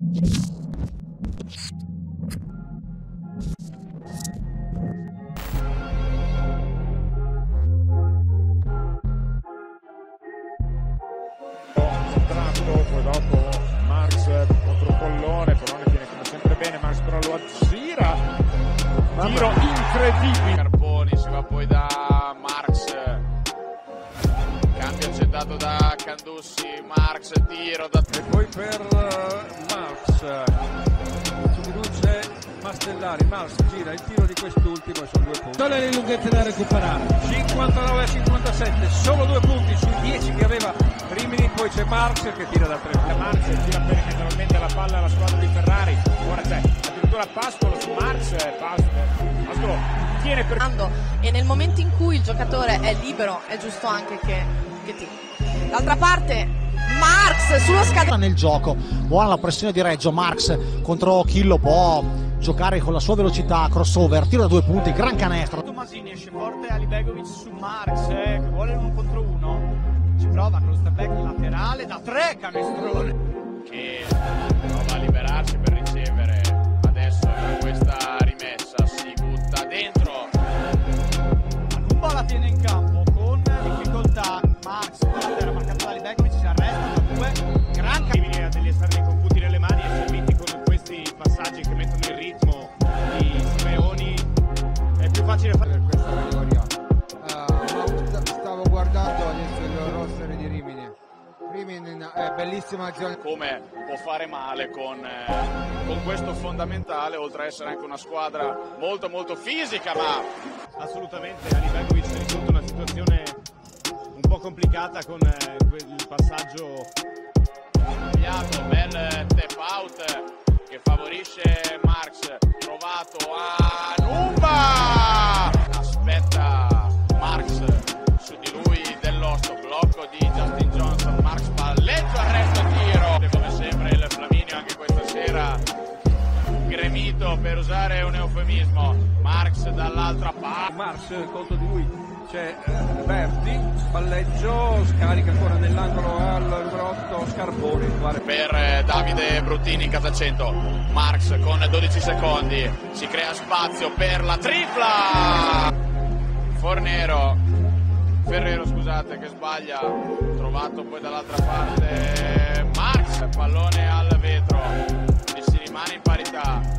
Poi dopo Marx contro Pollone, Pollone tiene come sempre bene, Marx però lo azzira. Tiro incredibile. Candussi Marx tiro da E poi per eh, Marx. Su Mastellari. Marx gira il tiro di quest'ultimo e sono due punti. Solo le lunghezze da recuperare. 59 a 57, solo due punti sui 10 che aveva Rimini. Poi c'è Marx che tira da tre punti. Marx tira perimetralmente la palla alla squadra di Ferrari. Ora c'è addirittura Pascolo su Marx. eh, Pas- eh, Pascolo tiene per e nel momento in cui il giocatore è libero è giusto anche che, che tiri. D'altra parte Marx sullo scadere nel gioco. Buona la pressione di Reggio. Marx contro Chillo può giocare con la sua velocità, crossover, tiro da due punti, gran canestro. Tomasini esce forte Alibegovic su Marx eh, che vuole l'uno contro uno ci prova con lo step back laterale da tre canestrone che prova a liberarsi per facile fare. per questa categoria. Eh, stavo guardando adesso il roster di Rimini. Rimini è bellissima azione. come può fare male con, eh, con questo fondamentale oltre ad essere anche una squadra molto molto fisica ma Assolutamente, Alibegovic ha risolto una situazione un po' complicata con eh, quel passaggio sbagliato, bel tap out che favorisce Marx, trovato a eufemismo, Marx dall'altra parte. Marx contro di lui c'è eh, Berti, palleggio, scarica ancora nell'angolo al numero 8 Scarponi. Per eh, Davide Bruttini in casa 100 Marx con 12 secondi si crea spazio per la tripla Fornero Ferrero scusate che sbaglia trovato poi dall'altra parte Marx pallone al vetro e si rimane in parità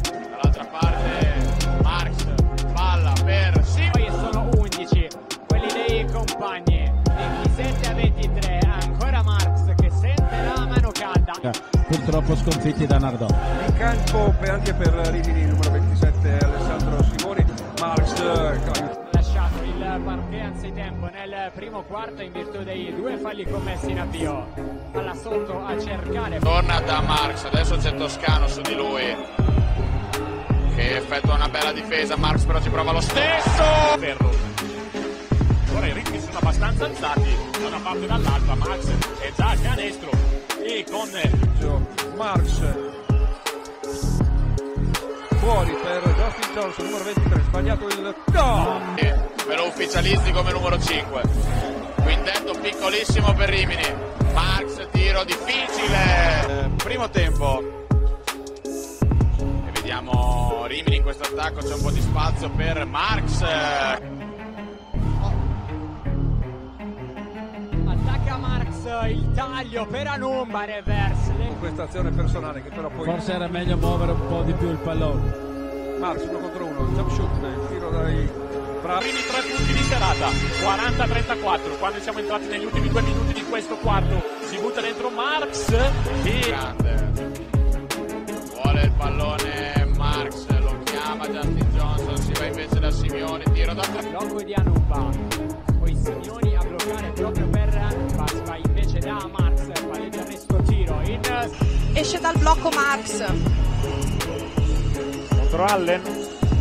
dei compagni 27 a 23 ancora Marx che sente la mano calda Purtroppo sconfitti da Nardò. in campo per- anche per Rimini il numero 27 Alessandro Simoni. Marx eh, aiuta. lasciato il parquet anzitempo nel primo quarto in virtù dei due falli commessi in avvio alla sotto a cercare Torna da Marx, adesso c'è Toscano su di lui che effettua una bella difesa, Marx però ci prova lo stesso. ferro. Ora i ritmi sono abbastanza alzati da una parte e dall'altra. Max è già a canestro e con Marx fuori per Justin Johnson numero 23 sbagliato il no E me lo ufficializzi come numero 5. Quintetto piccolissimo per Rimini. Marx, tiro difficile. Eh, primo tempo. E vediamo Rimini in questo attacco, c'è un po' di spazio per Marx. Il taglio per Anumba reverse. Con questa azione personale che però poi Forse era meglio muovere un po' di più il pallone. Marx uno contro uno jump shoot il tiro dai primi tre punti di serata 40-34 quando siamo entrati negli ultimi due minuti di questo quarto si butta dentro Marx e Grande. Vuole il pallone Marx, lo chiama Justin Johnson, si va invece da Simeone, tiro da blocco di Anumba Arresto tiro in esce dal blocco Marx contro Allen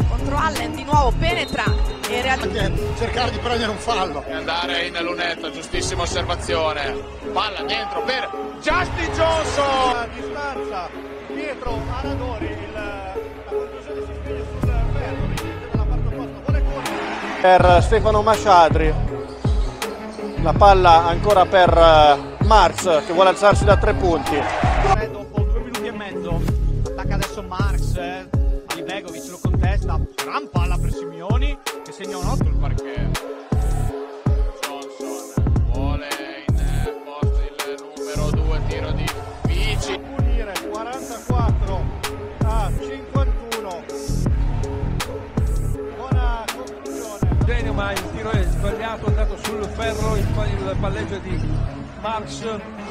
contro Allen di nuovo penetra e realizza Cercare di prendere un fallo. e andare in lunetta, giustissima osservazione. Palla dentro per Justin Johnson. a distanza dietro Aradori il, la conclusione si sveglia sul ferro riprende dalla parte opposta vuole correre per Stefano Masciadri la palla ancora per eh, Marx che vuole alzarsi da tre punti dopo due minuti e mezzo. Attacca adesso Marx, eh. Alibegovic lo contesta. Gran palla per Simioni che segna un 8 il parquet. Johnson vuole in eh, posto il numero 2, tiro difficile. punire 44 a 51 buona conclusione Genio ma il tiro è sbagliato, è andato sul ferro, il, il palleggio di Marx,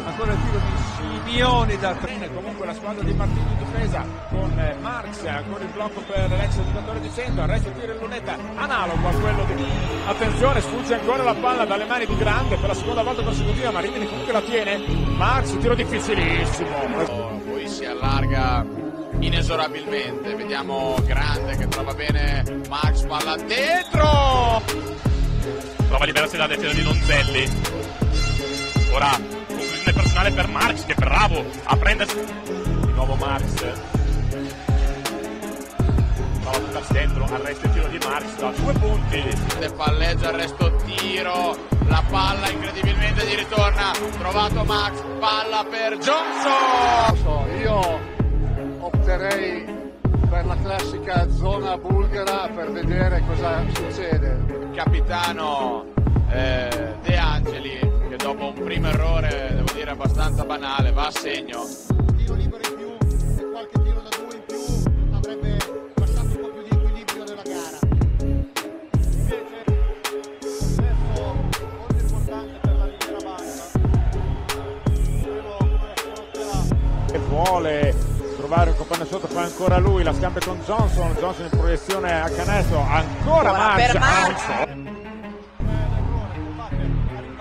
ancora il tiro di Simioni da tre. Bene, comunque la squadra di Martini in difesa con eh, Marx, ancora il blocco per l'ex giocatore di centro, arresto tiro in lunetta analogo a quello di... Attenzione, sfugge ancora la palla dalle mani di Grande per la seconda volta consecutiva, ma Rimini comunque la tiene. Marx, tiro difficilissimo. Oh, Poi si allarga inesorabilmente. Vediamo Grande che trova bene Max, palla dentro. Prova a liberarsi dalla difesa di Nonzelli. Ora conclusione personale per Marx che è bravo a prendersi. Di nuovo Marx. Prova a buttarsi dentro, arresta il tiro di Marx da due punti. Ne palleggia arresto tiro. La palla incredibilmente gli ritorna. Trovato Max, palla per Johnson. io opterei per la classica zona bulgara per vedere cosa succede. Capitano eh, De Angeli dopo un primo errore, devo dire abbastanza banale, va a segno. tiro libero in più e qualche tiro da due in più avrebbe lasciato un po' più di equilibrio nella gara. Invece possesso molto importante per la che porterà che vuole trovare un compagno sotto fa ancora lui la scambia con Johnson. Johnson in proiezione a canestro ancora Ora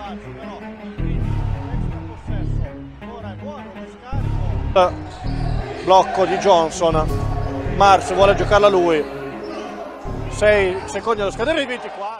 rimbalzo però ora è buono lo scarico Blocco di Johnson. Mars vuole giocarla lui. 6 secondi allo scadere di 24.